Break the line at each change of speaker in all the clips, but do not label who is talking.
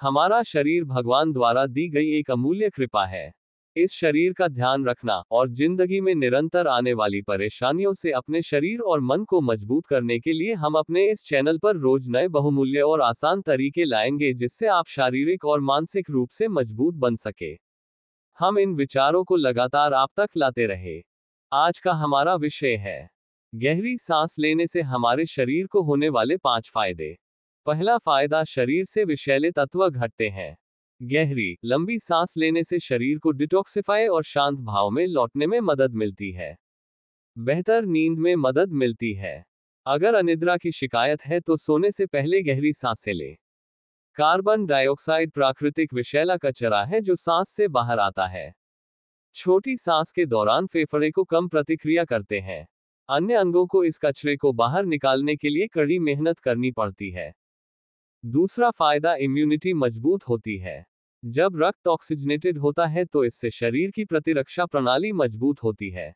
हमारा शरीर भगवान द्वारा दी गई एक अमूल्य कृपा है। इस शरीर का ध्यान रखना और ज़िंदगी में निरंतर आने वाली परेशानियों से अपने शरीर और मन को मज़बूत करने के लिए हम अपने इस चैनल पर रोज नए बहुमूल्य और आसान तरीके लाएँगे जिससे आप शारीरिक और मानसिक रूप से मज़बूत बन सके। हम इन विचारों को लगातार आप तक लाते रहे। आज का हमारा विषय है, गहरी सांस लेने से हमारे शरीर को होने वाले पाँच फ़ायदे। पहला फ़ायदा शरीर से विषैले तत्व घटते हैं। गहरी, लंबी सांस लेने से शरीर को डिटॉक्सिफाई और शांत भाव में लौटने में मदद मिलती है। बेहतर नींद में मदद मिलती है। अगर अनिद्रा की शिकायत है तो सोने से पहले गहरी साँसें ले। कार्बन डाइऑक्साइड प्राकृतिक विषैला कचरा है जो सांस से बाहर आता है। छोटी सांस के दौरान फेफड़े को कम प्रतिक्रिया करते हैं। अन्य अंगों को इस कचरे को बाहर निकालने के लिए कड़ी मेहनत करनी पड़ती है। दूसरा फ़ायदा इम्यूनिटी मज़बूत होती है। जब रक्त ऑक्सीजनेटेड होता है तो इससे शरीर की प्रतिरक्षा प्रणाली मज़बूत होती है।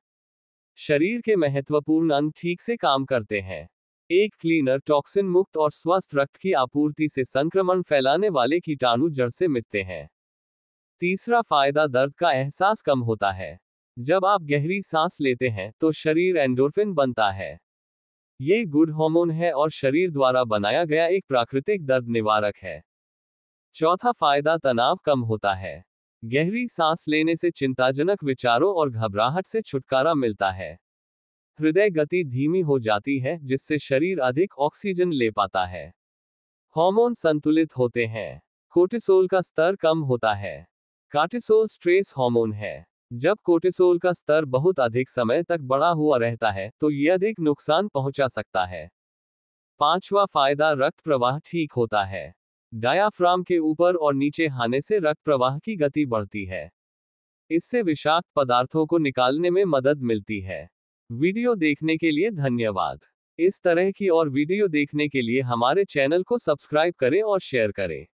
शरीर के महत्वपूर्ण अंग ठीक से काम करते हैं। एक क्लीनर टॉक्सिन मुक्त और स्वस्थ रक्त की आपूर्ति से संक्रमण फैलाने वाले कीटाणु जड़ से मिटते हैं। तीसरा फ़ायदा, दर्द का एहसास कम होता है। जब आप गहरी सांस लेते हैं तो शरीर एंडोर्फिन बनता है। ये गुड हार्मोन है और शरीर द्वारा बनाया गया एक प्राकृतिक दर्द निवारक है। चौथा फ़ायदा तनाव कम होता है। गहरी सांस लेने से चिंताजनक विचारों और घबराहट से छुटकारा मिलता है। हृदय गति धीमी हो जाती है, जिससे शरीर अधिक ऑक्सीजन ले पाता है। हार्मोन संतुलित होते हैं। कोर्टिसोल का स्तर कम होता है। कार्टिसोल स्ट्रेस हार्मोन है। जब कोर्टिसोल का स्तर बहुत अधिक समय तक बढ़ा हुआ रहता है तो यह अधिक नुकसान पहुँचा सकता है। पांचवा फ़ायदा, रक्त प्रवाह ठीक होता है। डायाफ्राम के ऊपर और नीचे हाने से रक्त प्रवाह की गति बढ़ती है। इससे विषाक्त पदार्थों को निकालने में मदद मिलती है। वीडियो देखने के लिए धन्यवाद। इस तरह की और वीडियो देखने के लिए हमारे चैनल को सब्सक्राइब करें और शेयर करें।